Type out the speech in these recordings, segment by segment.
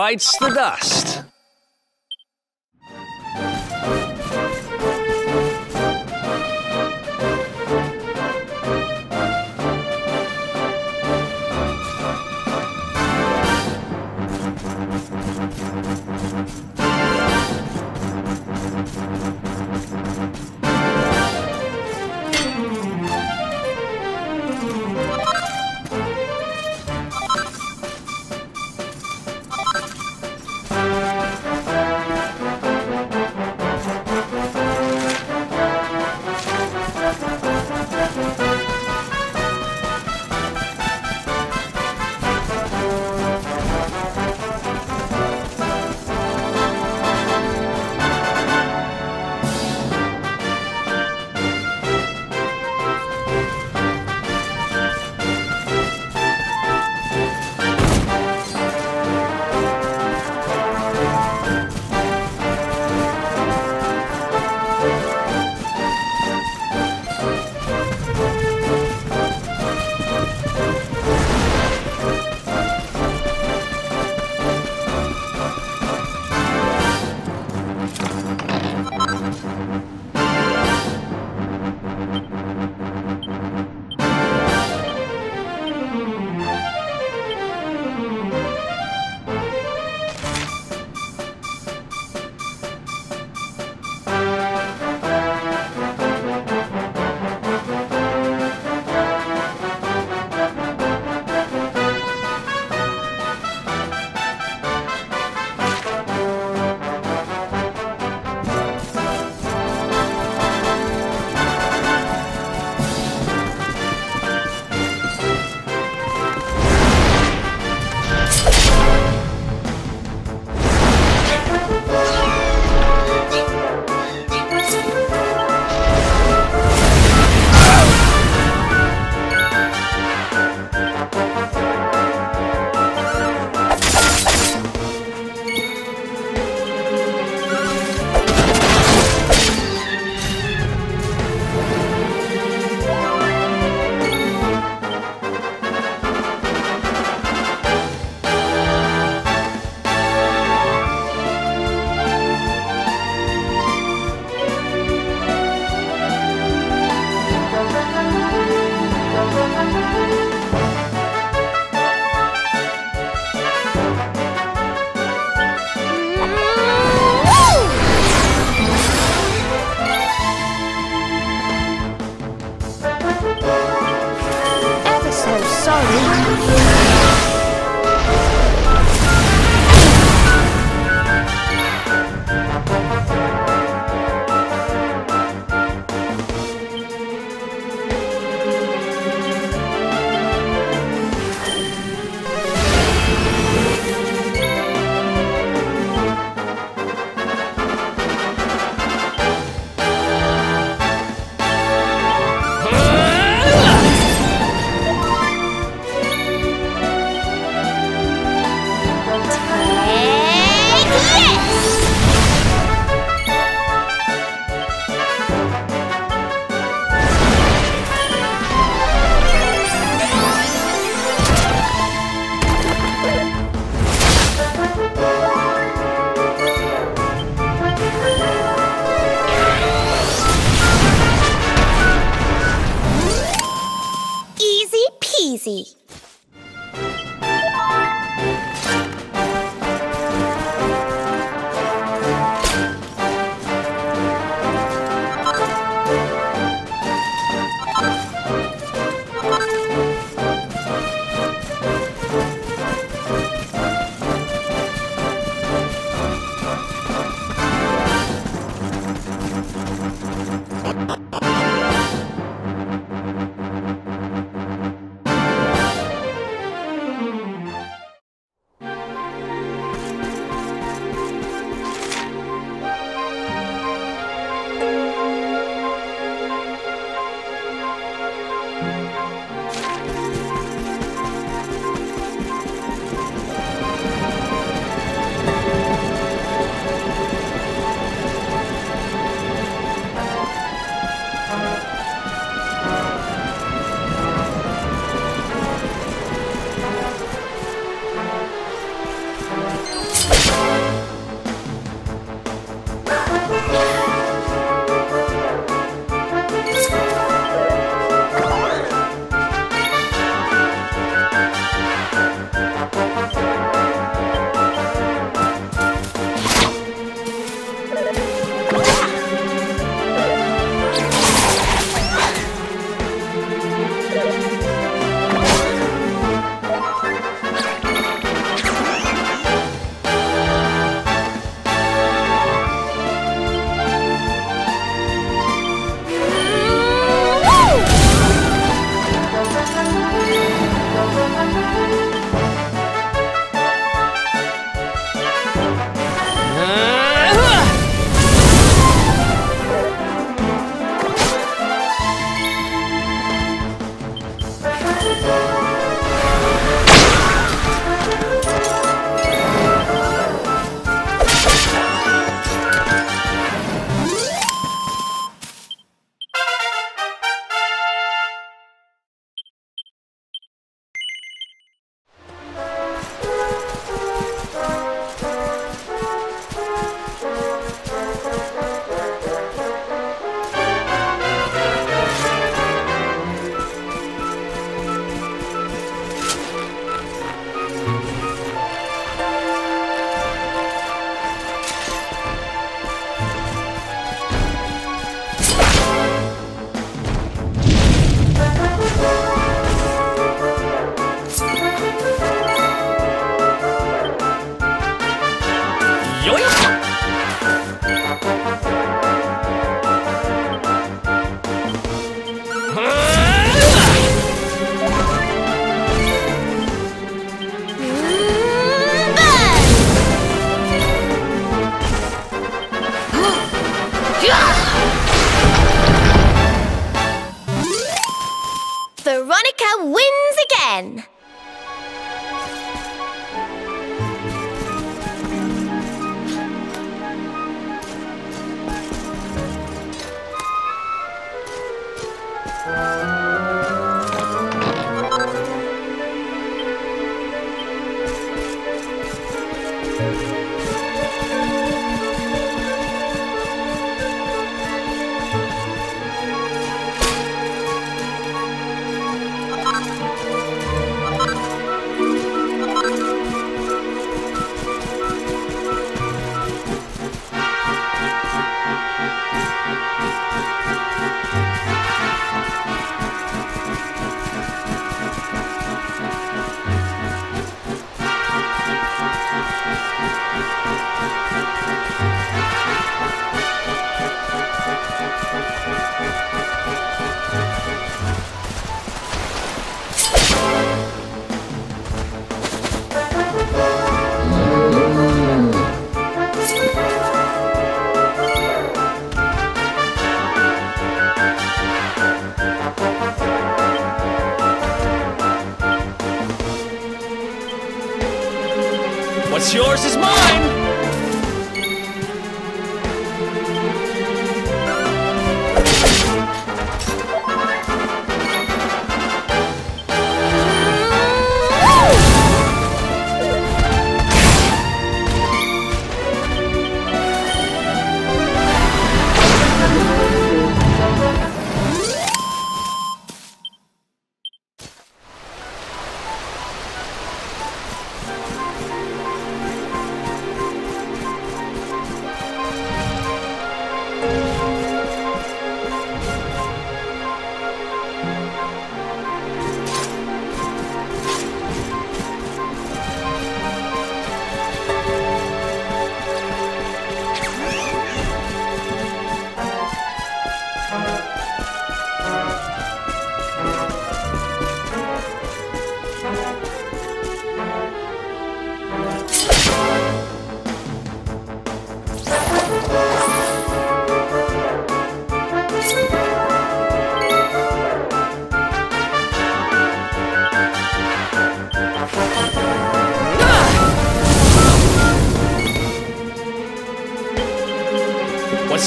Bites the dust.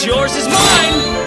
Yours is mine!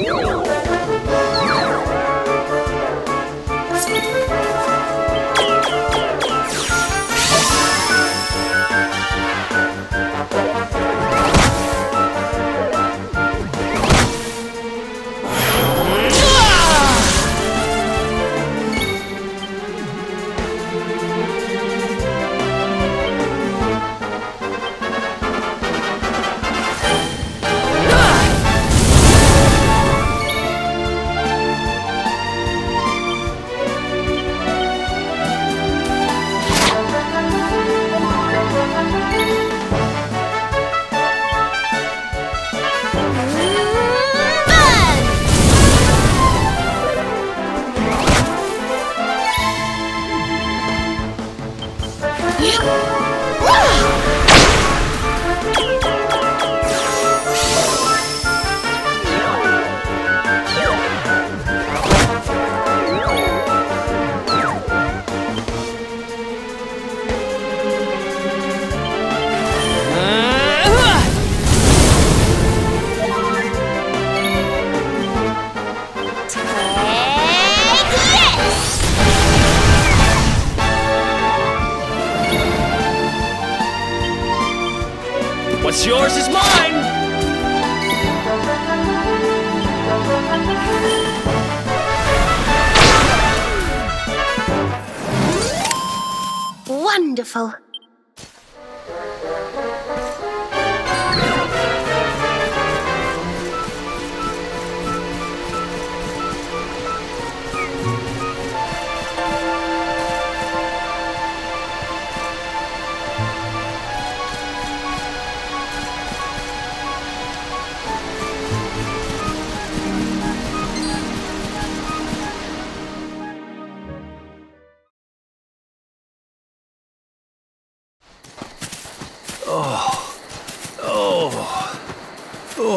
Whoa!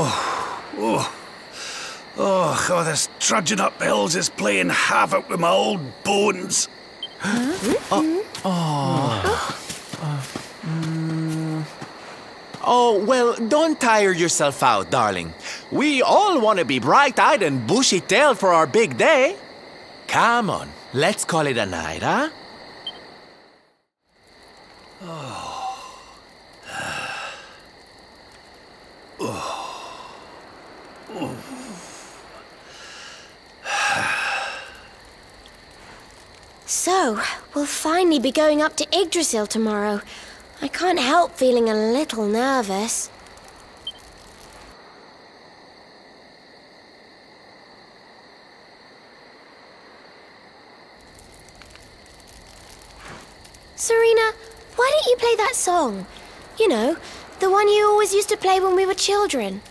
Oh, oh, oh! this trudging up hills is playing havoc with my old bones. Oh, oh. oh, well, don't tire yourself out, darling. We all want to be bright eyed and bushy tailed for our big day. Come on, let's call it a night, huh? Oh. So, we'll finally be going up to Yggdrasil tomorrow. I can't help feeling a little nervous. Serena, why don't you play that song? You know, the one you always used to play when we were children.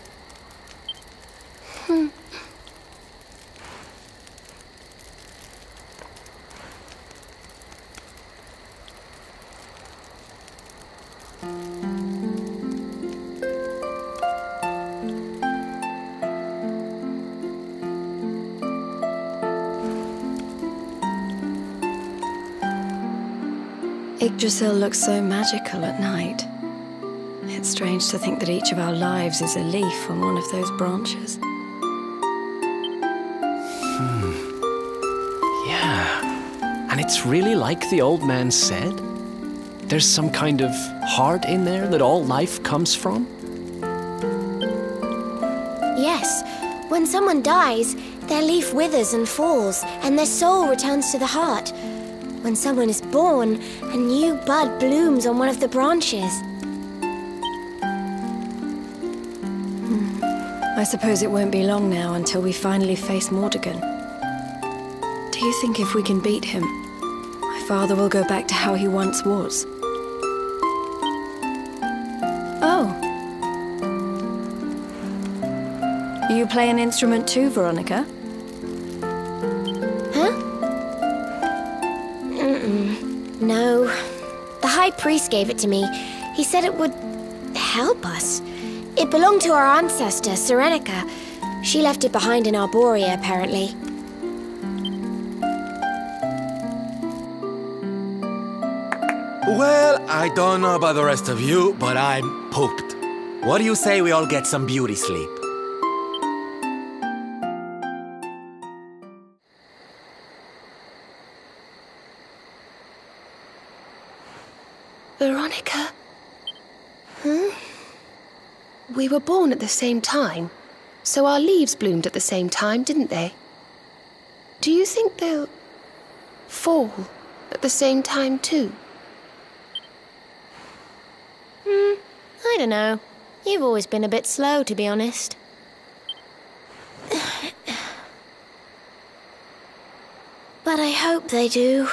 Yggdrasil looks so magical at night. It's strange to think that each of our lives is a leaf on one of those branches. Hmm. Yeah. And it's really like the old man said. There's some kind of heart in there that all life comes from. Yes, when someone dies, their leaf withers and falls, and their soul returns to the heart. When someone is born, a new bud blooms on one of the branches. Hmm. I suppose it won't be long now until we finally face Mordegon. Do you think if we can beat him, my father will go back to how he once was? Oh. You play an instrument too, Veronica? High Priest gave it to me. He said it would help us. It belonged to our ancestor, Serenica. She left it behind in Arboria, apparently. Well, I don't know about the rest of you, but I'm pooped. What do you say we all get some beauty sleep? Veronica? Hmm? We were born at the same time, so our leaves bloomed at the same time, didn't they? Do you think they'll fall at the same time too? Hmm, I don't know. You've always been a bit slow, to be honest. But I hope they do.